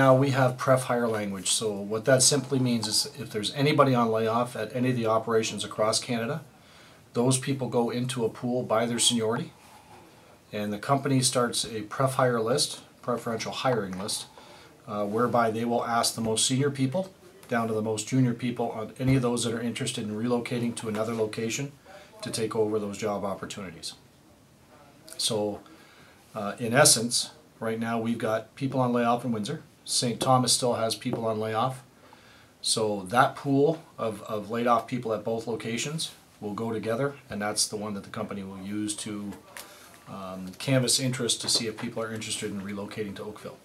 now we have pref hire language, so what that simply means is if there's anybody on layoff at any of the operations across Canada, those people go into a pool by their seniority, and the company starts a pref hire list, preferential hiring list, uh, whereby they will ask the most senior people down to the most junior people on any of those that are interested in relocating to another location to take over those job opportunities. So, uh, in essence, right now we've got people on layoff in Windsor. St. Thomas still has people on layoff. So that pool of, of laid off people at both locations will go together, and that's the one that the company will use to um, interest to see if people are interested in relocating to Oakville.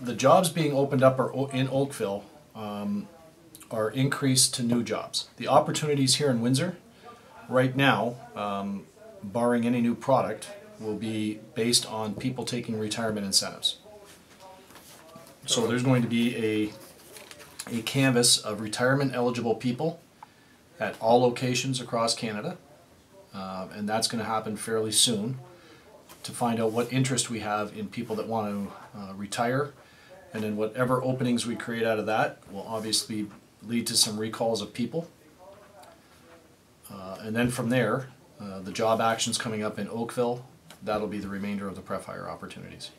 The jobs being opened up are in Oakville um, are increased to new jobs. The opportunities here in Windsor, right now, um, barring any new product, will be based on people taking retirement incentives. So there's going to be a a canvass of retirement eligible people at all locations across Canada. Um, and that's going to happen fairly soon to find out what interest we have in people that want to uh, retire. And then whatever openings we create out of that will obviously lead to some recalls of people. Uh, and then from there, uh, the job actions coming up in Oakville, that'll be the remainder of the pref hire opportunities.